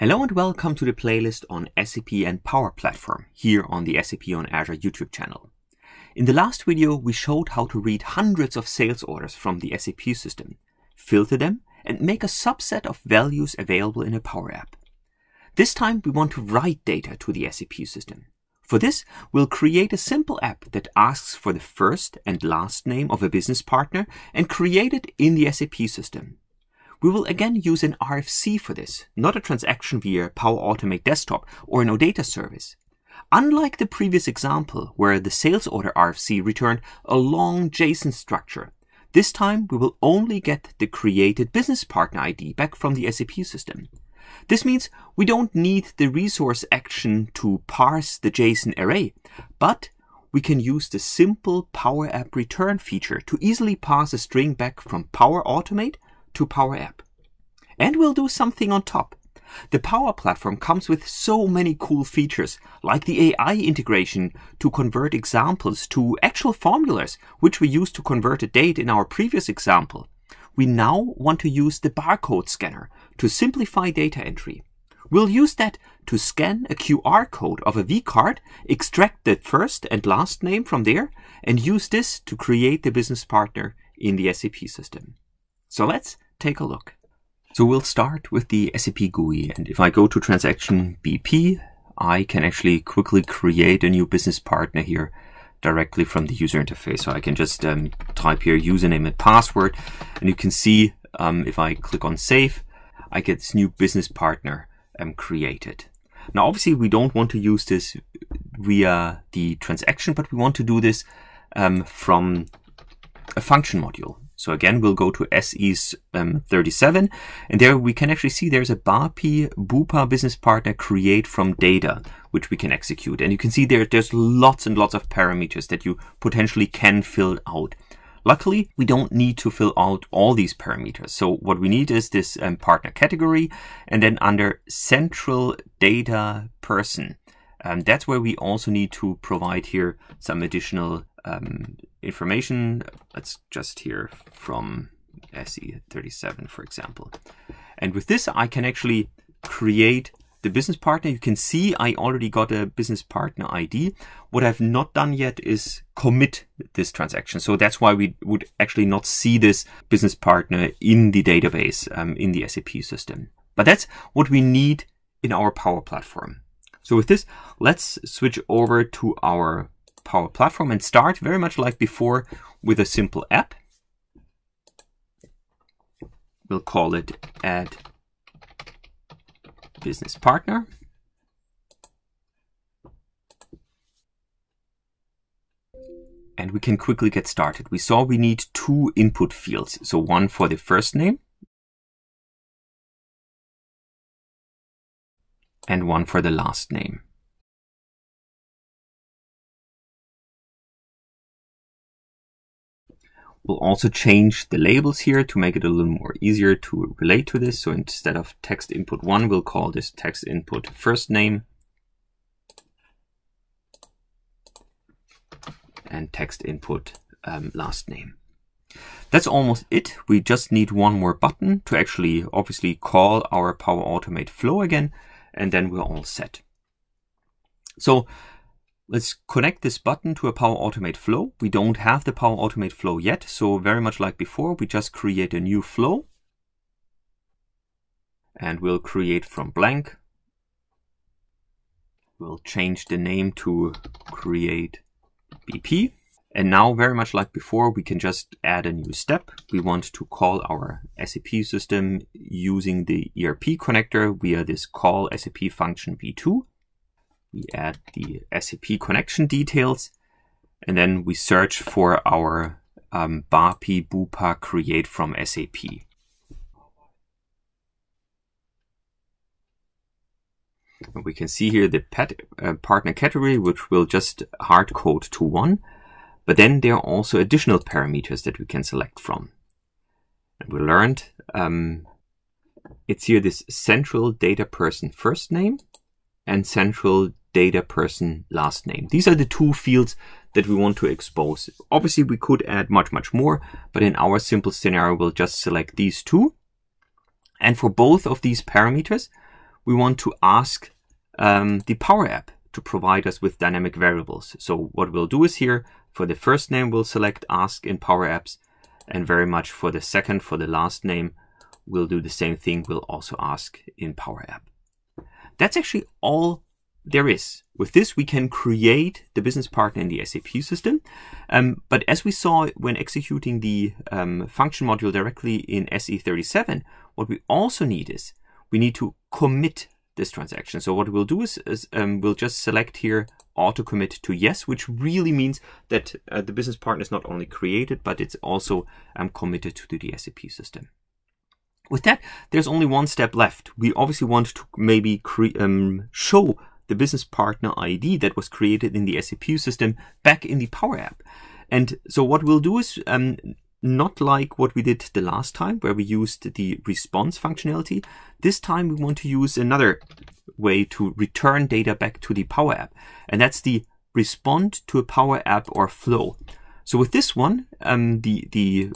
Hello and welcome to the playlist on SAP and Power Platform here on the SAP on Azure YouTube channel. In the last video, we showed how to read hundreds of sales orders from the SAP system, filter them, and make a subset of values available in a Power App. This time, we want to write data to the SAP system. For this, we'll create a simple app that asks for the first and last name of a business partner and create it in the SAP system. We will again use an RFC for this, not a transaction via Power Automate Desktop or an OData service. Unlike the previous example, where the sales order RFC returned a long JSON structure, this time we will only get the created business partner ID back from the SAP system. This means we don't need the resource action to parse the JSON array, but we can use the simple Power App return feature to easily pass a string back from Power Automate to Power App. And we'll do something on top. The Power Platform comes with so many cool features, like the AI integration to convert examples to actual formulas, which we used to convert a date in our previous example. We now want to use the barcode scanner to simplify data entry. We'll use that to scan a QR code of a vCard, extract the first and last name from there, and use this to create the business partner in the SAP system. So let's take a look. So we'll start with the SAP GUI. And if I go to transaction BP, I can actually quickly create a new business partner here directly from the user interface. So I can just um, type here username and password. And you can see um, if I click on save, I get this new business partner um, created. Now, obviously, we don't want to use this via the transaction, but we want to do this um, from a function module. So again, we'll go to SE's um, 37 and there we can actually see there's a BAPI Bupa business partner create from data, which we can execute. And you can see there, there's lots and lots of parameters that you potentially can fill out. Luckily, we don't need to fill out all these parameters. So what we need is this um, partner category and then under central data person. Um, that's where we also need to provide here some additional um, information. Let's just hear from SE37, for example. And with this, I can actually create the business partner. You can see I already got a business partner ID. What I've not done yet is commit this transaction. So that's why we would actually not see this business partner in the database, um, in the SAP system. But that's what we need in our Power Platform. So with this, let's switch over to our Power Platform and start very much like before with a simple app. We'll call it add business partner. And we can quickly get started. We saw we need two input fields. So one for the first name and one for the last name. We'll also change the labels here to make it a little more easier to relate to this. So instead of text input one, we'll call this text input first name and text input um, last name. That's almost it. We just need one more button to actually obviously call our Power Automate flow again, and then we're all set. So Let's connect this button to a Power Automate flow. We don't have the Power Automate flow yet, so very much like before, we just create a new flow. And we'll create from blank. We'll change the name to create BP. And now, very much like before, we can just add a new step. We want to call our SAP system using the ERP connector via this call SAP function v2 we add the SAP connection details, and then we search for our um, BAPI Bupa create from SAP. And we can see here the pet, uh, partner category, which will just hard code to one. But then there are also additional parameters that we can select from. And we learned um, it's here this central data person first name and central data person last name. These are the two fields that we want to expose. Obviously, we could add much, much more, but in our simple scenario, we'll just select these two. And for both of these parameters, we want to ask um, the Power App to provide us with dynamic variables. So what we'll do is here, for the first name, we'll select ask in Power Apps, and very much for the second, for the last name, we'll do the same thing. We'll also ask in Power App. That's actually all there is. With this, we can create the business partner in the SAP system. Um, but as we saw when executing the um, function module directly in SE37, what we also need is we need to commit this transaction. So what we'll do is, is um, we'll just select here auto commit to yes, which really means that uh, the business partner is not only created, but it's also um, committed to the SAP system. With that, there's only one step left. We obviously want to maybe um, show the business partner ID that was created in the SAP system back in the Power App. And so what we'll do is um, not like what we did the last time where we used the response functionality. This time we want to use another way to return data back to the Power App. And that's the respond to a Power App or flow. So with this one, um, the, the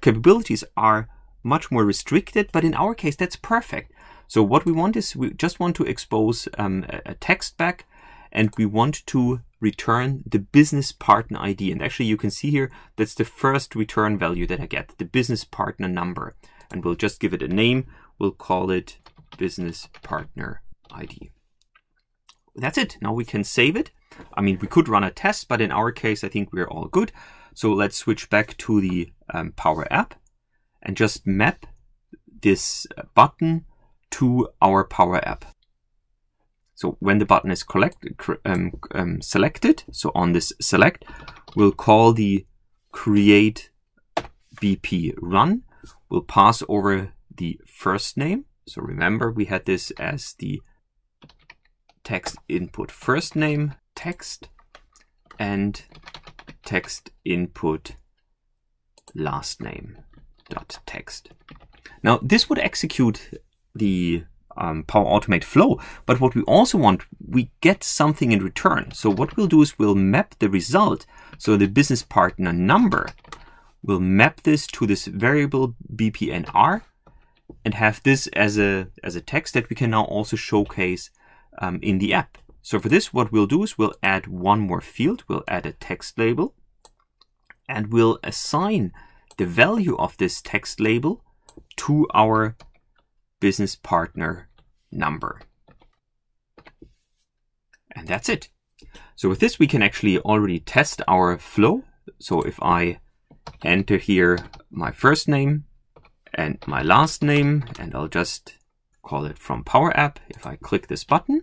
capabilities are much more restricted, but in our case, that's perfect. So what we want is we just want to expose um, a text back and we want to return the business partner ID. And actually you can see here, that's the first return value that I get, the business partner number. And we'll just give it a name. We'll call it business partner ID. That's it. Now we can save it. I mean, we could run a test, but in our case, I think we're all good. So let's switch back to the um, Power App and just map this button to our Power App. So when the button is collect, um, um, selected, so on this select, we'll call the create BP run. We'll pass over the first name. So remember we had this as the text input first name text and text input last name text. Now this would execute the um, Power Automate flow, but what we also want, we get something in return. So what we'll do is we'll map the result. So the business partner number, we'll map this to this variable BPNR and have this as a, as a text that we can now also showcase um, in the app. So for this, what we'll do is we'll add one more field. We'll add a text label and we'll assign the value of this text label to our business partner number. And that's it. So with this, we can actually already test our flow. So if I enter here my first name and my last name, and I'll just call it from Power App. If I click this button,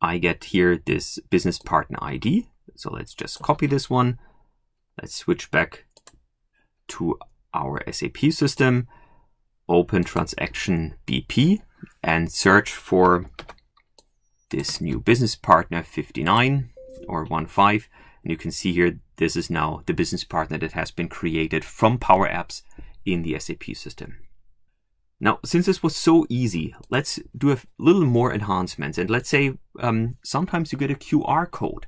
I get here this business partner ID. So let's just copy this one. Let's switch back to our SAP system, open transaction BP and search for this new business partner 59 or 15 and you can see here this is now the business partner that has been created from Power Apps in the SAP system. Now, since this was so easy, let's do a little more enhancements. And let's say um, sometimes you get a QR code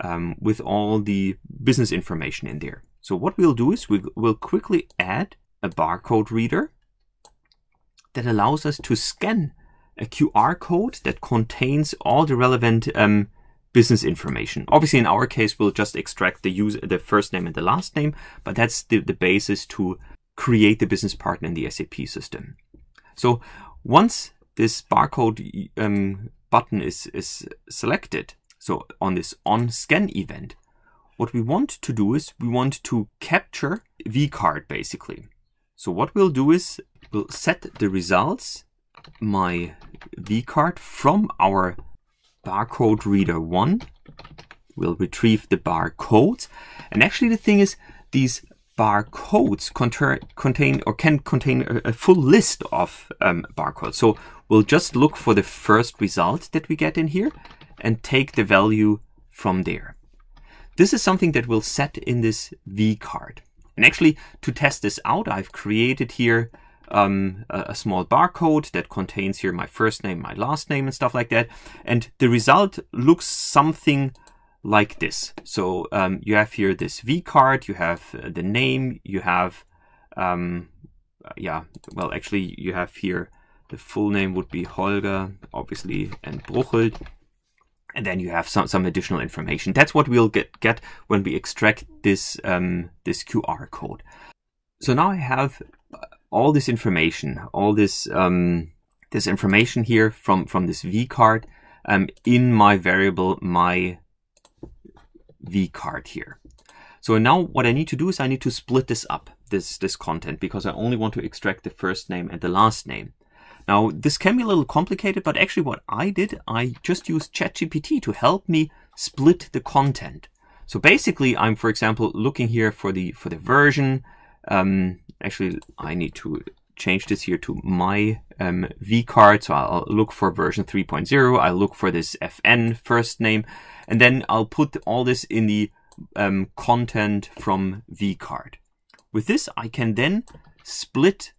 um, with all the business information in there. So what we'll do is we will quickly add a barcode reader that allows us to scan a QR code that contains all the relevant um, business information. Obviously, in our case, we'll just extract the user, the first name and the last name, but that's the, the basis to create the business partner in the SAP system. So once this barcode um, button is, is selected, so on this on scan event, what we want to do is we want to capture vCard basically. So what we'll do is we'll set the results, my vCard from our barcode reader one. We'll retrieve the barcodes. And actually the thing is these barcodes contain or can contain a, full list of um, barcodes. So we'll just look for the first result that we get in here and take the value from there. This is something that we'll set in this vCard. And actually, to test this out, I've created here um, a, small barcode that contains here my first name, my last name, and stuff like that. And the result looks something like this. So um, you have here this vCard, you have uh, the name, you have, um, yeah, well, actually, you have here the full name would be Holger, obviously, and Bruchelt. And then you have some, some additional information. That's what we'll get, get when we extract this, um, this QR code. So now I have all this information, all this, um, this information here from, from this vCard um, in my variable, my vCard here. So now what I need to do is I need to split this up, this, this content, because I only want to extract the first name and the last name. Now, this can be a little complicated, but actually what I did, I just used ChatGPT to help me split the content. So basically, I'm, for example, looking here for the for the version. Um, actually, I need to change this here to my um, vCard. So I'll look for version 3.0. I'll look for this FN first name, and then I'll put all this in the um, content from vCard. With this, I can then split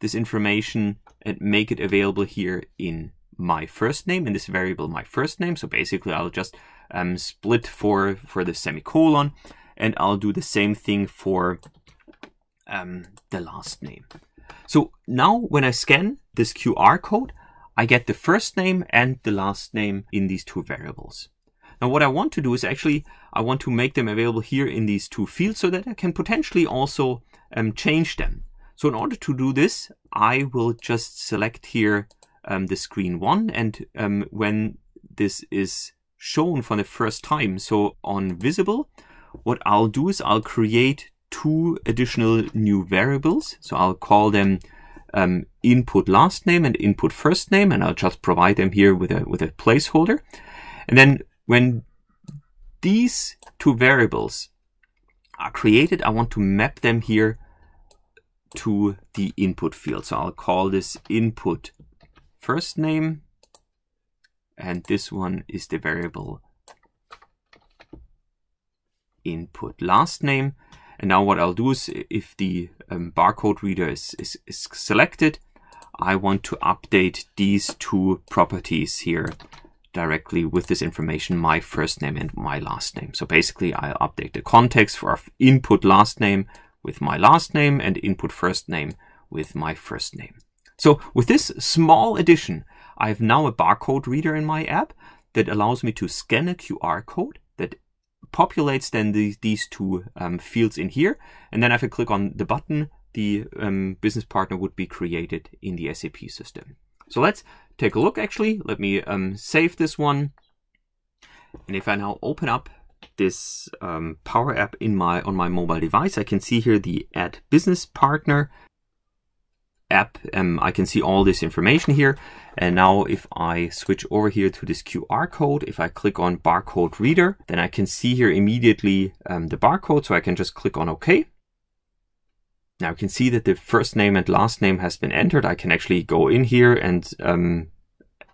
this information and make it available here in my first name in this variable my first name. So basically I'll just um, split for, for the semicolon and I'll do the same thing for um, the last name. So now when I scan this QR code, I get the first name and the last name in these two variables. Now what I want to do is actually, I want to make them available here in these two fields so that I can potentially also um, change them. So in order to do this, I will just select here um, the screen one and um, when this is shown for the first time, so on visible, what I'll do is I'll create two additional new variables. So I'll call them um, input last name and input first name, and I'll just provide them here with a, with a placeholder. And then when these two variables are created, I want to map them here to the input field. So I'll call this input first name, and this one is the variable input last name. And now what I'll do is if the um, barcode reader is, is, is selected, I want to update these two properties here directly with this information, my first name and my last name. So basically I'll update the context for input last name with my last name and input first name with my first name. So with this small addition, I have now a barcode reader in my app that allows me to scan a QR code that populates then the, these two um, fields in here. And then if I click on the button, the um, business partner would be created in the SAP system. So let's take a look actually. Let me um, save this one. And if I now open up this um, Power App in my on my mobile device, I can see here the Add Business Partner app. Um, I can see all this information here. And now if I switch over here to this QR code, if I click on barcode reader, then I can see here immediately um, the barcode. So I can just click on OK. Now you can see that the first name and last name has been entered. I can actually go in here and um,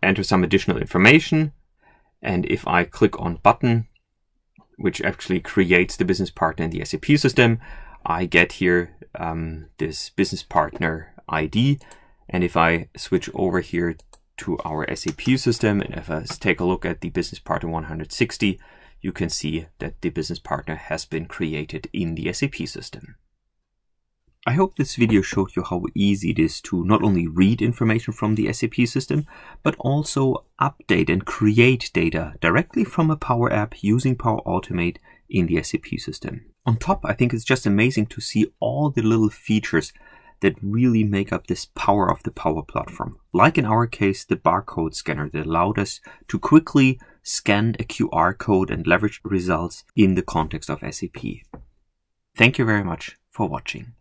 enter some additional information. And if I click on button, which actually creates the business partner in the SAP system, I get here um, this business partner ID. And if I switch over here to our SAP system, and if I take a look at the business partner 160, you can see that the business partner has been created in the SAP system. I hope this video showed you how easy it is to not only read information from the SAP system, but also update and create data directly from a Power App using Power Automate in the SAP system. On top, I think it's just amazing to see all the little features that really make up this power of the Power Platform. Like in our case, the barcode scanner that allowed us to quickly scan a QR code and leverage results in the context of SAP. Thank you very much for watching.